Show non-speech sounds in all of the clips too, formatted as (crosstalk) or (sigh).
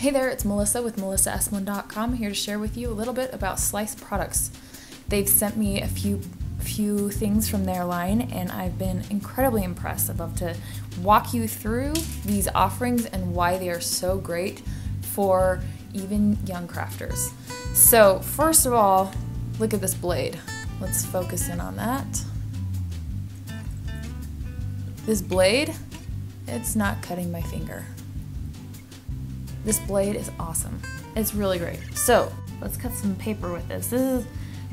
Hey there, it's Melissa with melissaesplin.com here to share with you a little bit about Slice products. They've sent me a few few things from their line and I've been incredibly impressed. I'd love to walk you through these offerings and why they are so great for even young crafters. So, first of all, look at this blade. Let's focus in on that. This blade, it's not cutting my finger. This blade is awesome. It's really great. So let's cut some paper with this. This is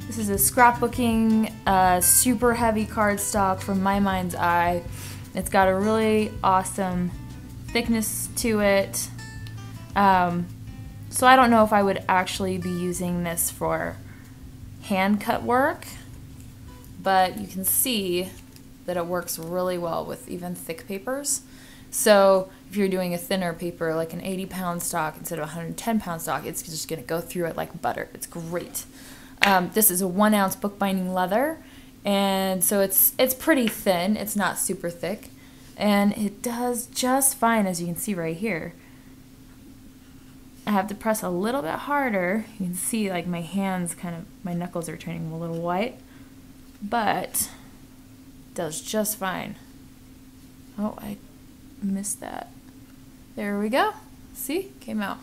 this is a scrapbooking uh, super heavy cardstock from My Mind's Eye. It's got a really awesome thickness to it. Um, so I don't know if I would actually be using this for hand cut work, but you can see that it works really well with even thick papers. So if you're doing a thinner paper, like an 80 pound stock instead of 110 pound stock, it's just going to go through it like butter. It's great. Um, this is a one ounce bookbinding leather, and so it's it's pretty thin. It's not super thick, and it does just fine as you can see right here. I have to press a little bit harder. You can see like my hands kind of my knuckles are turning a little white, but it does just fine. Oh, I missed that. There we go. See, came out.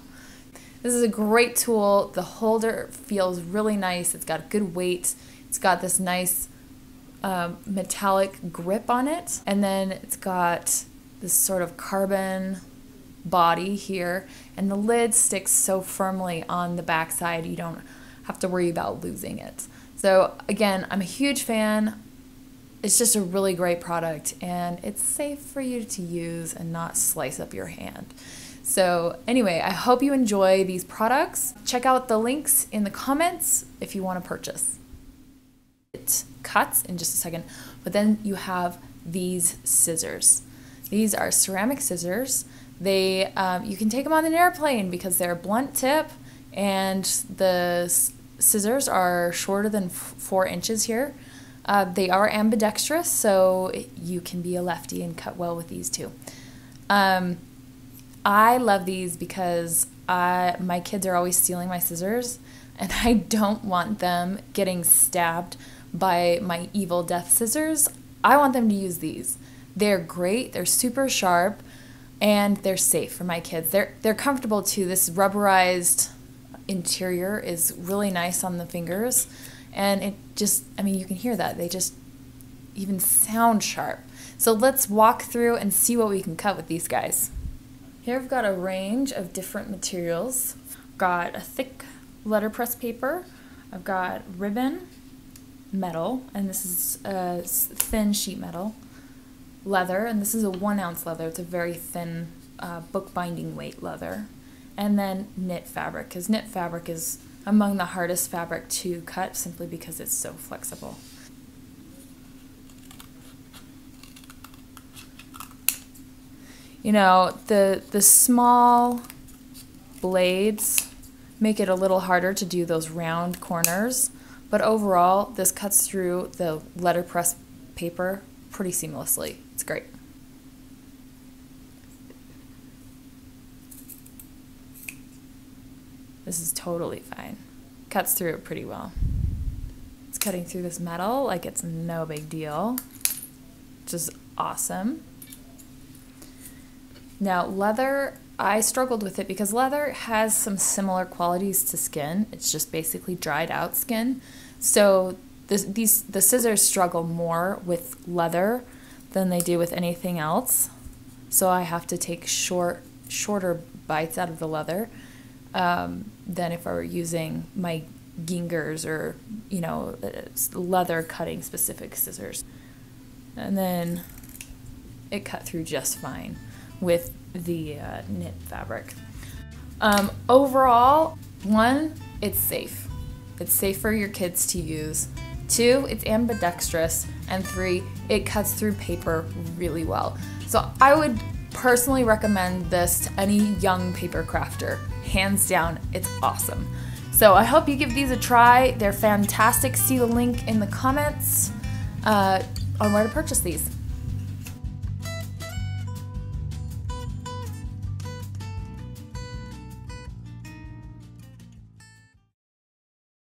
This is a great tool. The holder feels really nice. It's got good weight. It's got this nice um, metallic grip on it. And then it's got this sort of carbon body here. And the lid sticks so firmly on the backside, you don't have to worry about losing it. So again, I'm a huge fan it's just a really great product and it's safe for you to use and not slice up your hand. So, anyway, I hope you enjoy these products. Check out the links in the comments if you want to purchase. It cuts in just a second, but then you have these scissors. These are ceramic scissors. They um, you can take them on an airplane because they're blunt tip and the scissors are shorter than four inches here. Uh, they are ambidextrous, so you can be a lefty and cut well with these too. Um, I love these because I, my kids are always stealing my scissors, and (laughs) I don't want them getting stabbed by my evil death scissors. I want them to use these. They're great, they're super sharp, and they're safe for my kids. They're, they're comfortable too. This rubberized interior is really nice on the fingers and it just i mean you can hear that. They just even sound sharp. So let's walk through and see what we can cut with these guys. Here i've got a range of different materials. Got a thick letterpress paper. I've got ribbon metal and this is a thin sheet metal. Leather and this is a one ounce leather. It's a very thin uh, bookbinding weight leather. And then knit fabric because knit fabric is among the hardest fabric to cut simply because it's so flexible. You know, the, the small blades make it a little harder to do those round corners, but overall, this cuts through the letterpress paper pretty seamlessly. It's great. This is totally fine. Cuts through it pretty well. It's cutting through this metal like it's no big deal, is awesome. Now, leather, I struggled with it because leather has some similar qualities to skin. It's just basically dried out skin. So this, these the scissors struggle more with leather than they do with anything else. So I have to take short, shorter bites out of the leather um, than if I were using my Ginghers or, you know, leather cutting specific scissors. And then it cut through just fine with the uh, knit fabric. Um, overall, one, it's safe. It's safe for your kids to use. Two, it's ambidextrous. And three, it cuts through paper really well. So I would personally recommend this to any young paper crafter hands down, it's awesome. So I hope you give these a try. They're fantastic. See the link in the comments uh, on where to purchase these.